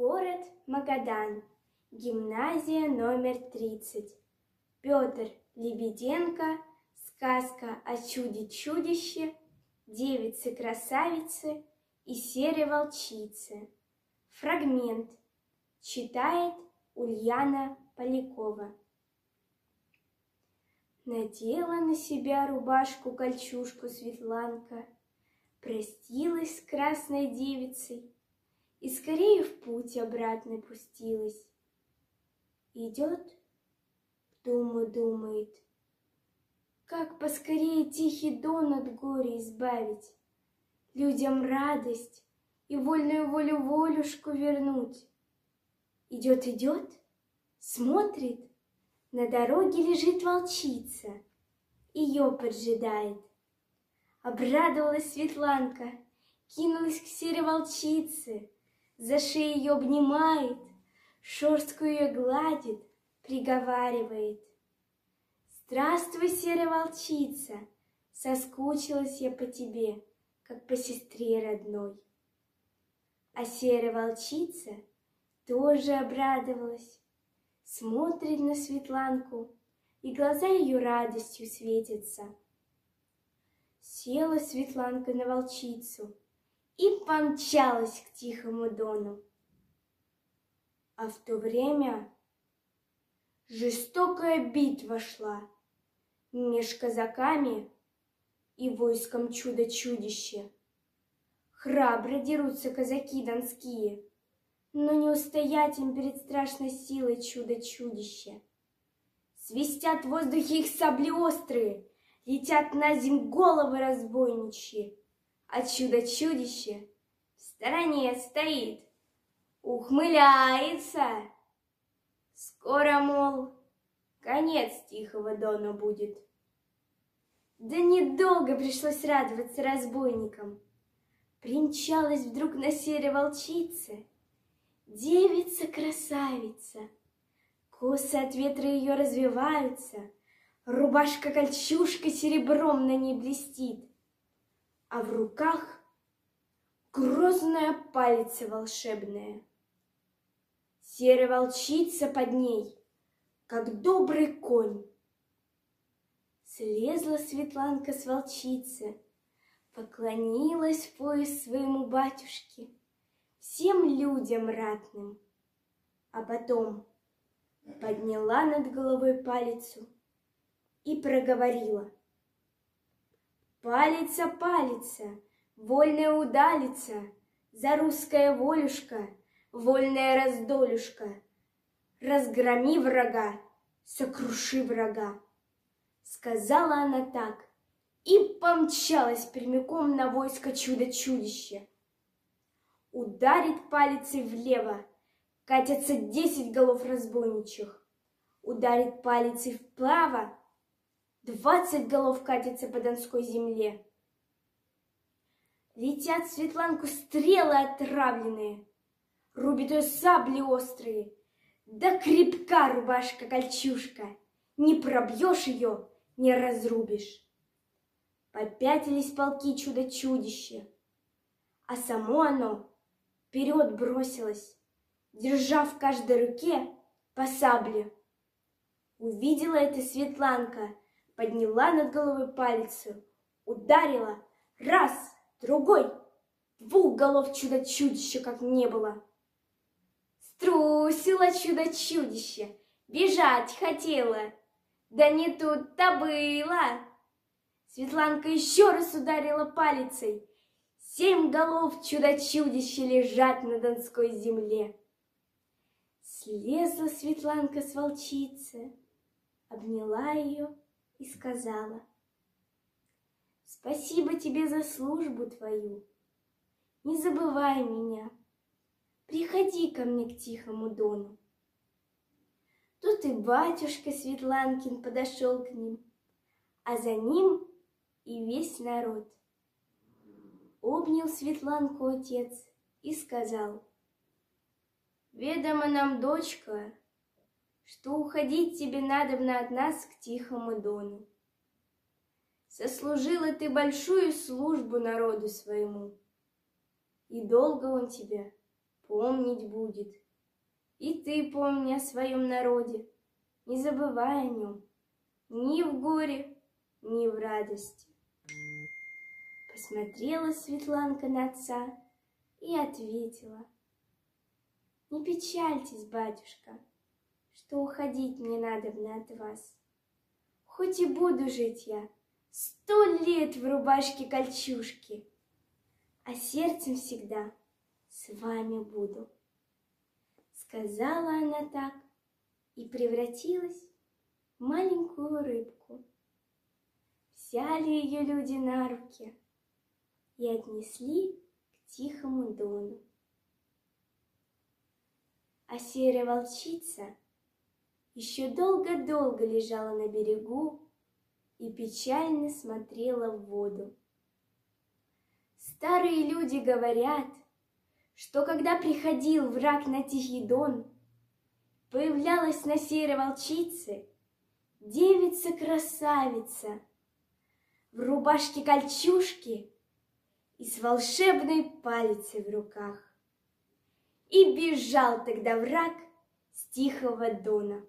Город Магадан. Гимназия номер 30. Петр Лебеденко. Сказка о чуде-чудище, девице-красавице и серой волчице. Фрагмент. Читает Ульяна Полякова. Надела на себя рубашку-кольчушку Светланка, Простилась с красной девицей И скорее в путь обратно пустилась. Идет, думу думает, Как поскорее тихий дон от горя избавить, Людям радость и вольную волю волюшку вернуть. Идет, идет, смотрит, на дороге лежит волчица, ее поджидает. Обрадовалась Светланка, кинулась к серой волчице, за шею обнимает, шерстку ее гладит, приговаривает. Здравствуй, серая волчица, соскучилась я по тебе, как по сестре родной. А серая волчица тоже обрадовалась, смотрит на Светланку, и глаза ее радостью светятся. Села Светланка на волчицу и помчалась к тихому дону. А в то время жестокая битва шла меж казаками и войском чудо-чудище. Храбро дерутся казаки донские — но не устоять им перед страшной силой чудо-чудища. Свистят в воздухе их сабли острые, летят на земь головы разбойничьи, а чудо-чудище в стороне стоит, ухмыляется. Скоро, мол, конец тихого дона будет. Да недолго пришлось радоваться разбойникам. Примчалась вдруг на сере волчица — Девица-красавица, косы от ветра ее развиваются, Рубашка-кольчушка серебром на ней блестит, А в руках грозная палица волшебная. Серая волчица под ней, как добрый конь. Слезла Светланка с волчицы, Поклонилась в пояс своему батюшке — всем людям ратным. А потом подняла над головой палицу и проговорила. Палица, палица, вольная удалица, За русская волюшка, вольная раздолюшка, Разгроми врага, сокруши врага. Сказала она так и помчалась прямиком на войско чудо-чудище. Ударит палицей влево, катятся десять голов разбойничьих. Ударит палицей вправо, двадцать голов катятся по донской земле. Летят в Светланку стрелы отравленные, рубит ее сабли острые, да крепка рубашка-кольчушка, не пробьешь ее, не разрубишь. Попятились полки чудо-чудища, а само оно вперед бросилась, держа в каждой руке по сабле. Увидела это Светланка, подняла над головой пальцы, ударила раз, другой, двух голов чудо-чудища как не было. Струсила чудо-чудище, бежать хотела, да не тут-то было. Светланка еще раз ударила палицей, Семь голов чудо-чудища лежат на Донской земле. Слезла Светланка с волчицы, обняла ее и сказала, Спасибо тебе за службу твою, не забывай меня, приходи ко мне к тихому дону. Тут и батюшка Светланкин подошел к ним, а за ним и весь народ — Обнял Светланку отец и сказал, «Ведомо нам, дочка, что уходить тебе надобно от нас к тихому дону. Сослужила ты большую службу народу своему, и долго он тебя помнить будет. И ты помни о своем народе, не забывай о нем, ни в горе, ни в радости. Посмотрела Светланка на отца и ответила. Не печальтесь, батюшка, что уходить мне надо от вас. Хоть и буду жить я сто лет в рубашке-кольчушке, а сердцем всегда с вами буду. Сказала она так и превратилась в маленькую рыбку. Взяли ее люди на руки и отнесли к тихому дону. А серая волчица еще долго-долго лежала на берегу и печально смотрела в воду. Старые люди говорят, что когда приходил враг на Тихий Дон, появлялась на серой волчице девица-красавица в рубашке-кольчушке и с волшебной палицей в руках. И бежал тогда враг с Тихого Дона.